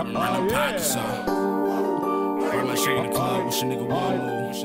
I run oh, a pot song. Run my shit in the club, wish a nigga would move.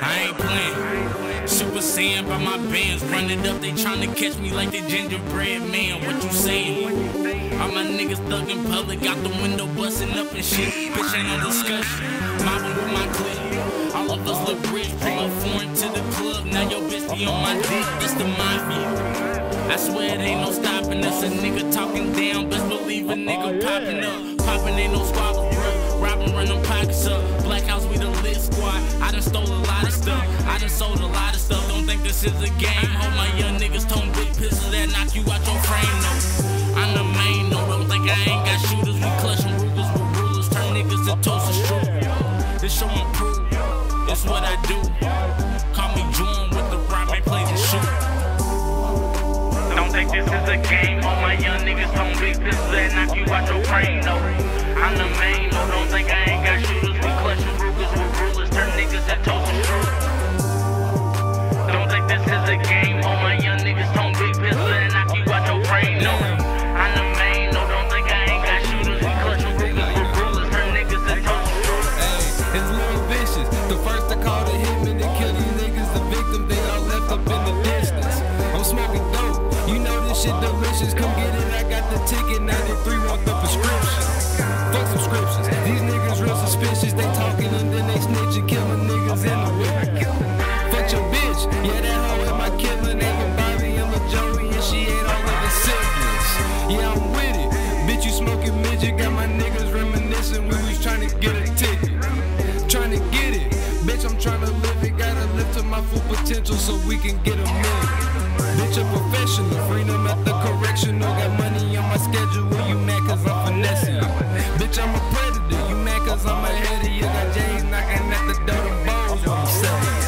I ain't playing. Super Saiyan by my bands. running up, they tryna catch me like the gingerbread man. What you saying? All my niggas thug in public, got the window busting up and shit. Bitch ain't no discussion. Mobbing with my clique. All of us look rich, bring a foreign to the club. Now your bitch be on my dick. It's the mafia. I swear it ain't no stopping us. A nigga talking down, best believe a nigga oh, popping up. Popping ain't no squabbles, bruh. Robbing, run them pockets up. Black House, we the lit squad. I done stole a lot of stuff. I done sold a lot of stuff. Don't think this is a game. Hold my young niggas tone big pistols that knock you out your frame, no. I'm the main, no. Don't think I ain't got shooters. We clutching Rugers with rulers. Turn niggas to toast and strip. This show proof. It's what I do. This is a game. All my young niggas tone big pistols that knock you out your frame, no. I'm the main, no. Don't think I ain't got shooters. We clutching Rugers with rulers. Turn niggas to toast and strip. Don't think this is a game. Come get it, I got the ticket. 93 want the prescription. Fuck subscriptions. These niggas real suspicious. They talking and then they snitching, killing niggas in the whip. Fuck your bitch. Yeah, that hoe is my killer. Name Bobby and Lil Joey, and she ain't all of his siblings. Yeah, I'm with it. Bitch, you smoking midget. Got my niggas reminiscing. We was trying to get a ticket. Trying to get it. Bitch, I'm trying to live it. Gotta live to my full potential so we can get a the correctional. Got money on my schedule. You mad cause I'm finessing you. Bitch, I'm a predator. You mad cause I'm ahead of you. Got J's knocking at the door. Them balls what I'm selling.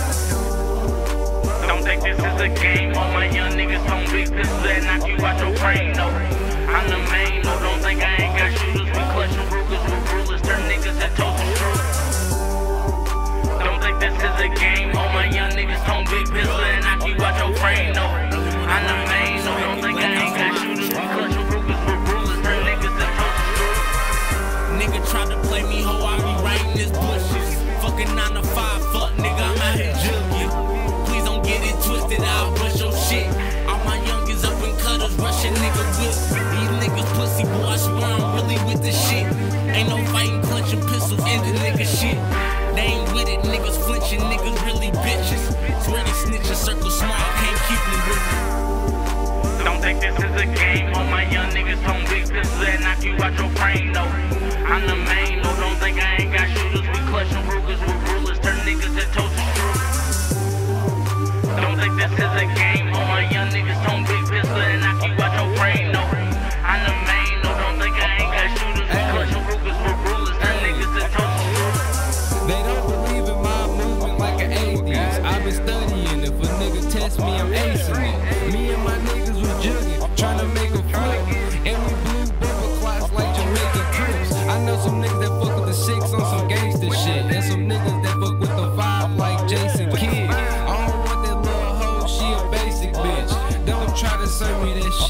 Don't think this is a game. All my young niggas tone big pistols that knock you out your frame, no. I'm the main, no. Don't think I ain't got shooters. We clutching Rugers with rulers. Turn niggas to toast and truth. Don't think this is a game. All my young niggas tone big pistols that nigga whip. These niggas pussy, I'm really with shit. Ain't no fighting, in the nigga shit. They ain't with it, niggas flinching, niggas really bitches. Circle small, can't keep with it. Don't think this is a game. All my young niggas tone big pistols that knock you out your frame, no. I'm the main, no. Don't think I ain't got shooters. We clutching Rugers with rulers. Turn niggas to toast. Don't think this is a game. All my young niggas tone big pistols that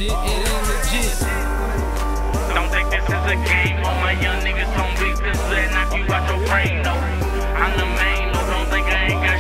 shit, it ain't legit. Don't think this is a game. All my young niggas tone big pistols that knock you out your frame, no. I'm the main, no. Don't think I ain't got